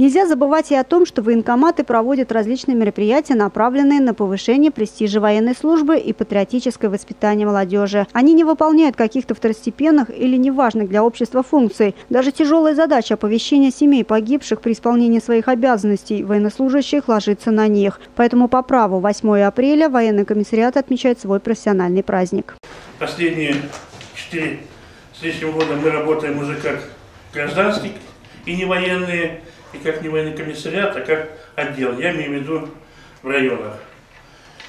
Нельзя забывать и о том, что военкоматы проводят различные мероприятия, направленные на повышение престижа военной службы и патриотическое воспитание молодежи. Они не выполняют каких-то второстепенных или неважных для общества функций. Даже тяжелая задача оповещения семей погибших при исполнении своих обязанностей военнослужащих ложится на них. Поэтому по праву 8 апреля военный комиссариат отмечает свой профессиональный праздник. Последние четыре с лишним года мы работаем уже как гражданские и не военные, и как не военный комиссариат, а как отдел. Я имею в виду в районах.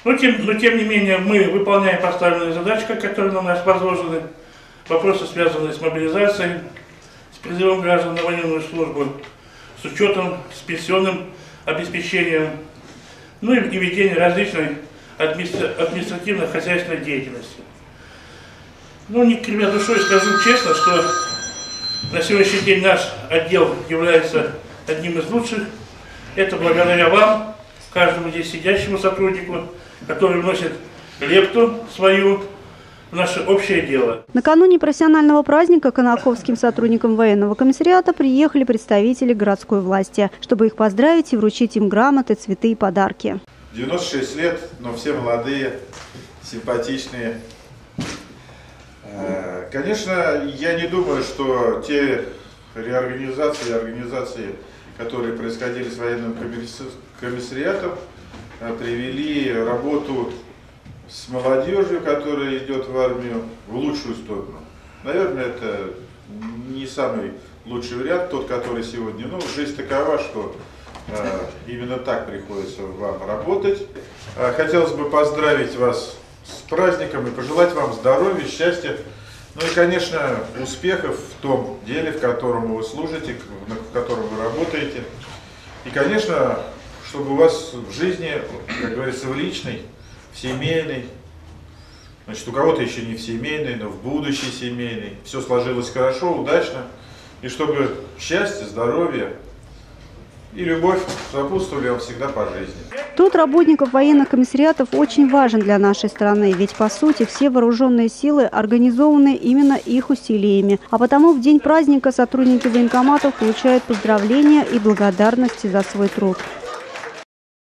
Но тем, но тем не менее мы выполняем поставленные задачи, которые на нас возложены. Вопросы, связанные с мобилизацией, с призывом граждан на военную службу, с учетом, с пенсионным обеспечением, ну и, и ведение различной административно-хозяйственной деятельности. Ну, не кривя душой скажу честно, что на сегодняшний день наш отдел является одним из лучших. Это благодаря вам, каждому здесь сидящему сотруднику, который вносит лепту свою в наше общее дело. Накануне профессионального праздника канаковским сотрудникам военного комиссариата приехали представители городской власти, чтобы их поздравить и вручить им грамоты, цветы и подарки. 96 лет, но все молодые, симпатичные, Э, конечно, я не думаю, что те реорганизации и организации, которые происходили с военным комиссариатом, э, привели работу с молодежью, которая идет в армию, в лучшую сторону. Наверное, это не самый лучший вариант, тот, который сегодня. Но жизнь такова, что э, именно так приходится вам работать. Э, хотелось бы поздравить вас с праздником и пожелать вам здоровья, счастья, ну и, конечно, успехов в том деле, в котором вы служите, в котором вы работаете. И, конечно, чтобы у вас в жизни, как говорится, в личной, в семейной, значит, у кого-то еще не в семейной, но в будущей семейной, все сложилось хорошо, удачно, и чтобы счастье, здоровье, и любовь сопутствовали вам всегда по жизни. Труд работников военных комиссариатов очень важен для нашей страны, ведь по сути все вооруженные силы организованы именно их усилиями. А потому в день праздника сотрудники военкоматов получают поздравления и благодарности за свой труд.